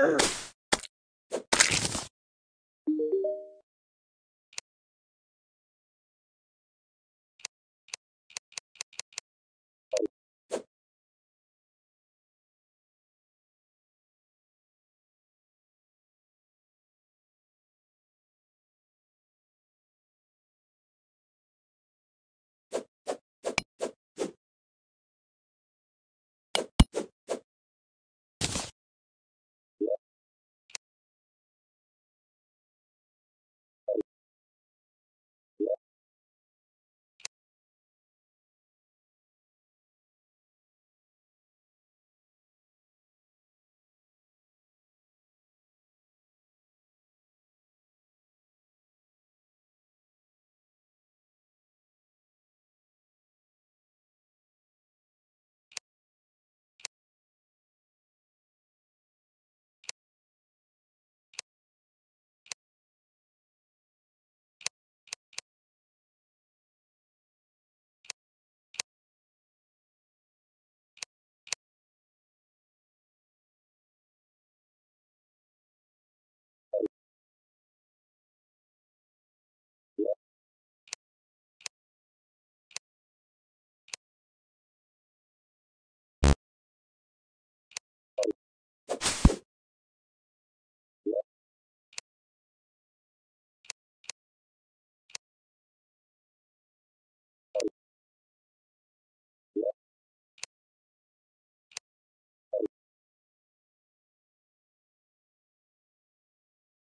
Ugh.